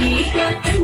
Hija